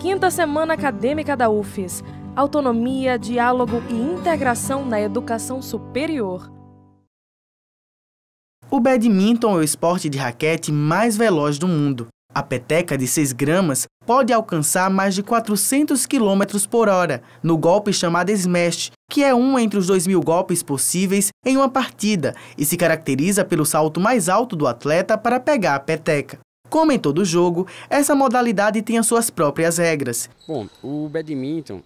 Quinta Semana Acadêmica da UFES. Autonomia, diálogo e integração na educação superior. O badminton é o esporte de raquete mais veloz do mundo. A peteca de 6 gramas pode alcançar mais de 400 km por hora no golpe chamado smash, que é um entre os 2 mil golpes possíveis em uma partida e se caracteriza pelo salto mais alto do atleta para pegar a peteca. Como em todo jogo, essa modalidade tem as suas próprias regras. Bom, o badminton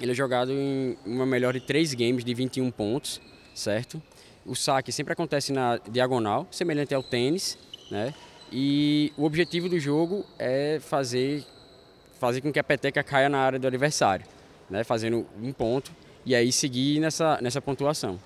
ele é jogado em uma melhor de três games de 21 pontos, certo? O saque sempre acontece na diagonal, semelhante ao tênis, né? E o objetivo do jogo é fazer, fazer com que a peteca caia na área do adversário, né? Fazendo um ponto e aí seguir nessa, nessa pontuação.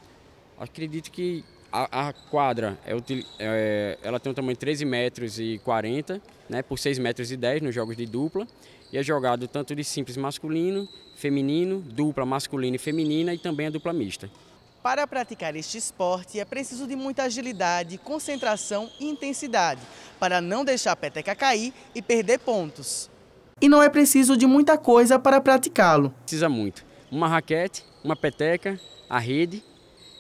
Acredito que a, a quadra é, é, ela tem um tamanho de 13 metros e 40, né, por 6 metros e 10 nos jogos de dupla. E é jogado tanto de simples masculino, feminino, dupla masculina e feminina e também a dupla mista. Para praticar este esporte é preciso de muita agilidade, concentração e intensidade, para não deixar a peteca cair e perder pontos. E não é preciso de muita coisa para praticá-lo. Precisa muito. Uma raquete, uma peteca, a rede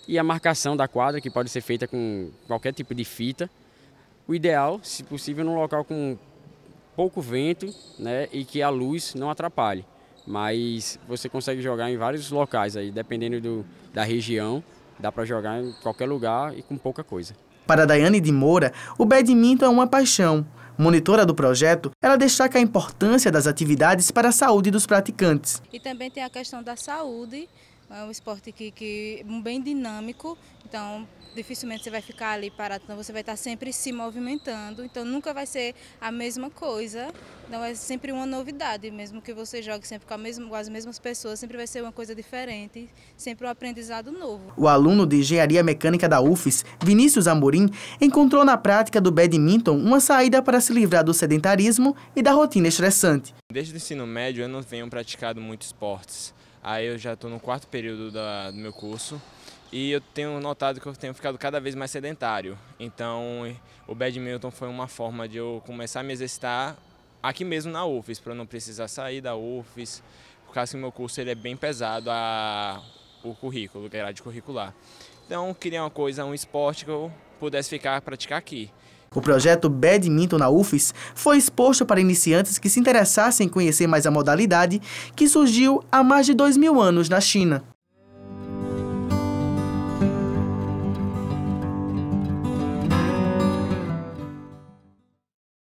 e a marcação da quadra, que pode ser feita com qualquer tipo de fita. O ideal, se possível, num local com pouco vento né, e que a luz não atrapalhe. Mas você consegue jogar em vários locais aí, dependendo do, da região, dá para jogar em qualquer lugar e com pouca coisa. Para Daiane de Moura, o badminton é uma paixão. Monitora do projeto, ela destaca a importância das atividades para a saúde dos praticantes. E também tem a questão da saúde, é um esporte que, que bem dinâmico, então dificilmente você vai ficar ali parado, então você vai estar sempre se movimentando, então nunca vai ser a mesma coisa, então é sempre uma novidade, mesmo que você jogue sempre com, mesma, com as mesmas pessoas, sempre vai ser uma coisa diferente, sempre um aprendizado novo. O aluno de Engenharia Mecânica da UFES, Vinícius Amorim, encontrou na prática do badminton uma saída para se livrar do sedentarismo e da rotina estressante. Desde o ensino médio eu não venho praticado muitos esportes, aí eu já estou no quarto período da, do meu curso, e eu tenho notado que eu tenho ficado cada vez mais sedentário. Então, o badminton foi uma forma de eu começar a me exercitar aqui mesmo na UFES, para eu não precisar sair da UFES, por causa que o meu curso ele é bem pesado a o currículo, grade curricular. Então, queria uma coisa, um esporte que eu pudesse ficar praticar aqui. O projeto Badminton na UFES foi exposto para iniciantes que se interessassem em conhecer mais a modalidade, que surgiu há mais de dois mil anos na China.